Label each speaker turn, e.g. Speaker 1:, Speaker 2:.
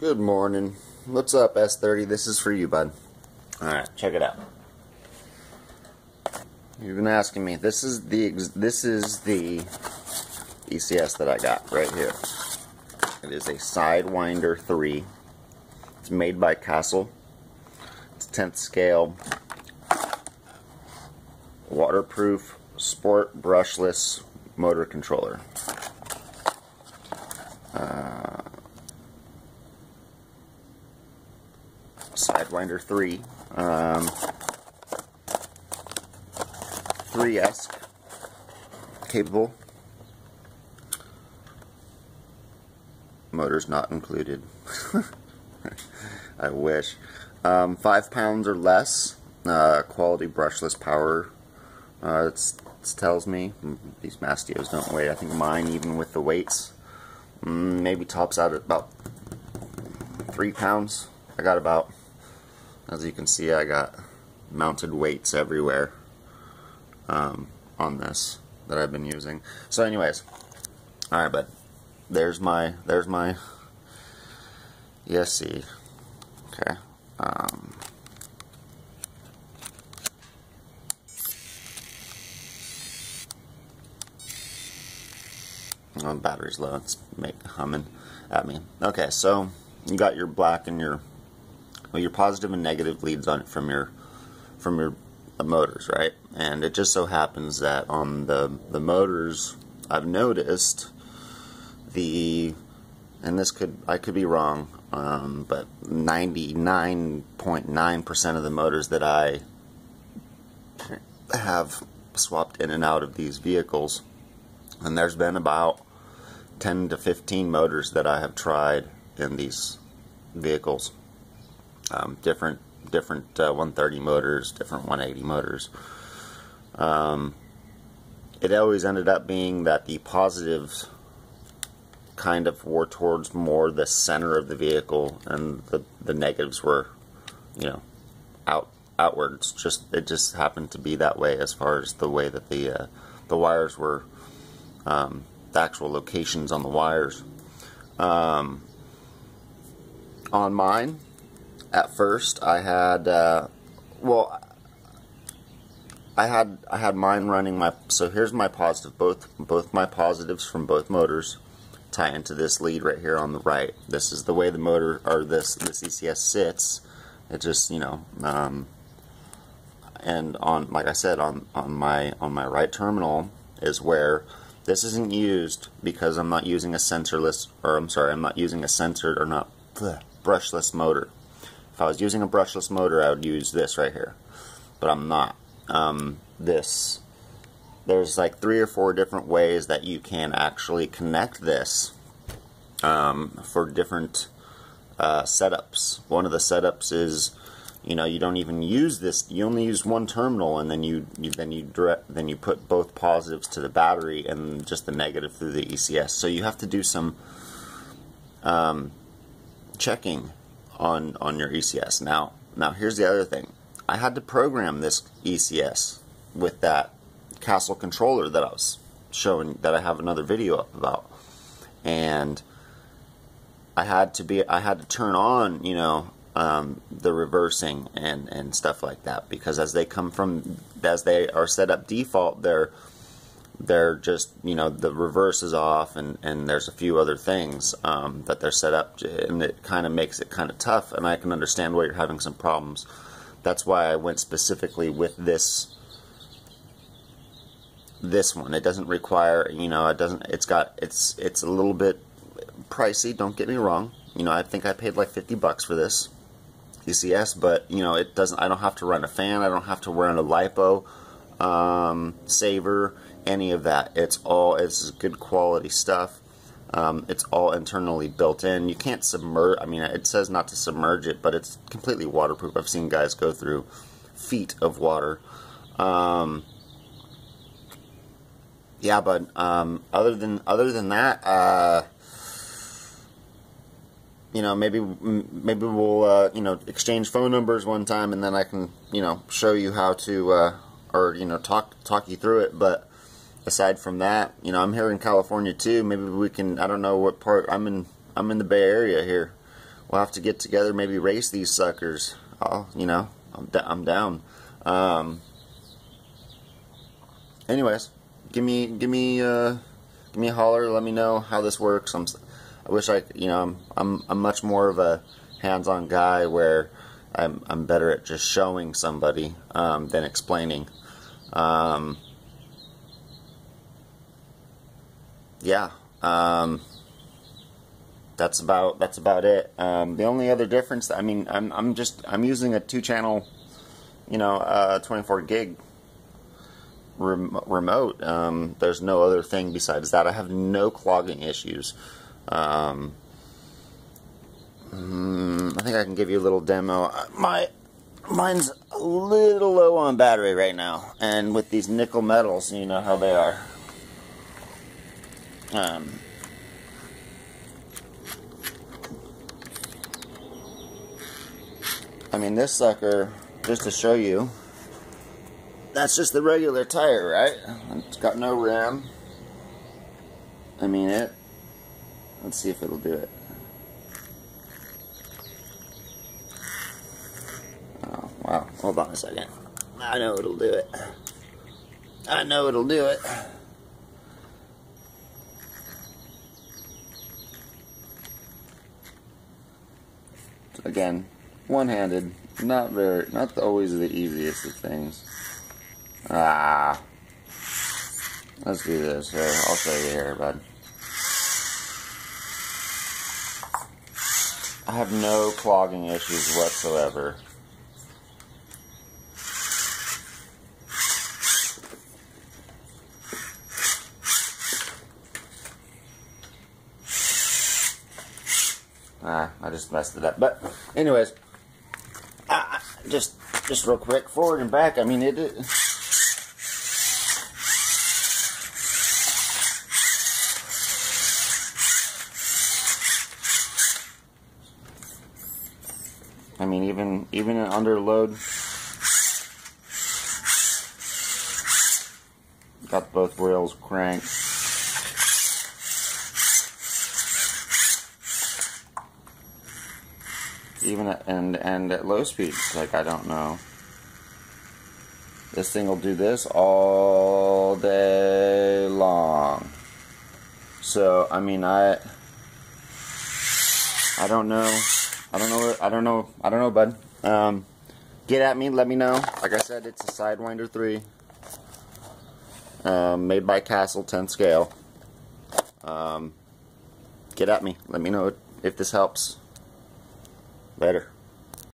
Speaker 1: Good morning. What's up, S30? This is for you, bud. Alright, check it out. You've been asking me. This is the this is the ECS that I got right here. It is a Sidewinder 3. It's made by Castle. It's 10th scale. Waterproof, sport, brushless motor controller. Sidewinder 3. Um, 3S capable. Motors not included. I wish. Um, five pounds or less. Uh, quality brushless power. Uh, it tells me these Maistos don't weigh. I think mine, even with the weights, mm, maybe tops out at about three pounds. I got about, as you can see, I got mounted weights everywhere um, on this that I've been using. So, anyways, all right, but there's my there's my ESC. Okay. Um, oh, battery's low. It's make humming at me. Okay, so you got your black and your well, your positive and negative leads on it from your from your motors, right? And it just so happens that on the the motors, I've noticed the and this could I could be wrong, um, but 99.9% of the motors that I have swapped in and out of these vehicles, and there's been about 10 to 15 motors that I have tried in these vehicles, um, different different uh, 130 motors, different 180 motors. Um, it always ended up being that the positives kind of were towards more the center of the vehicle, and the the negatives were, you know, out outwards. Just it just happened to be that way as far as the way that the uh, the wires were, um, the actual locations on the wires. Um, on mine, at first, I had uh, well. I had I had mine running my so here's my positive both both my positives from both motors tie into this lead right here on the right. This is the way the motor, or this, this ECS sits. It just, you know, um, and on, like I said, on, on my, on my right terminal is where this isn't used because I'm not using a sensorless, or I'm sorry, I'm not using a sensored or not bleh, brushless motor. If I was using a brushless motor, I would use this right here, but I'm not. Um, this there's like three or four different ways that you can actually connect this um, for different uh, setups. One of the setups is, you know, you don't even use this. You only use one terminal, and then you, you then you direct then you put both positives to the battery and just the negative through the ECS. So you have to do some um, checking on on your ECS. Now, now here's the other thing. I had to program this ECS with that Castle controller that I was showing that I have another video up about and I had to be I had to turn on you know um, the reversing and and stuff like that because as they come from as they are set up default they're they're just you know the reverse is off and and there's a few other things um, that they're set up and it kind of makes it kind of tough and I can understand why you're having some problems that's why I went specifically with this this one. It doesn't require, you know, it doesn't, it's got, it's, it's a little bit pricey, don't get me wrong. You know, I think I paid like 50 bucks for this ECS, but, you know, it doesn't, I don't have to run a fan, I don't have to run a LiPo um, saver, any of that. It's all, it's good quality stuff. Um, it's all internally built in. You can't submerge, I mean, it says not to submerge it, but it's completely waterproof. I've seen guys go through feet of water. Um, yeah, but um, other than other than that, uh, you know, maybe maybe we'll uh, you know exchange phone numbers one time, and then I can you know show you how to uh, or you know talk talk you through it. But aside from that, you know, I'm here in California too. Maybe we can. I don't know what part. I'm in. I'm in the Bay Area here. we'll have to get together, maybe race these suckers. You know, I'm, I'm down. Um, anyways, give me, give me, uh, give me a holler. Let me know how this works. I'm, I wish I, you know, I'm, I'm, I'm much more of a hands-on guy where I'm, I'm better at just showing somebody um, than explaining. Um, yeah. Um, that's about that's about it. Um, the only other difference, I mean, I'm I'm just I'm using a two channel, you know, uh, 24 gig rem remote. Um, there's no other thing besides that. I have no clogging issues. Um, mm, I think I can give you a little demo. My mine's a little low on battery right now, and with these nickel metals, you know how they are. Um, I mean, this sucker, just to show you, that's just the regular tire, right? It's got no rim. I mean it. Let's see if it'll do it. Oh, wow. Hold on a second. I know it'll do it. I know it'll do it. Again, one-handed, not very, not always the easiest of things. Ah, let's do this. Here, I'll show you here, bud. I have no clogging issues whatsoever. Ah, I just messed it up. But, anyways, ah, just just real quick, forward and back. I mean, it. it I mean, even even under load, got both wheels cranked. Even at, and and at low speeds like I don't know. This thing will do this all day long. So I mean I I don't know. I don't know I don't know I don't know bud. Um, get at me let me know. Like I said it's a Sidewinder 3 um, made by Castle 10 scale. Um, get at me. Let me know if this helps Later.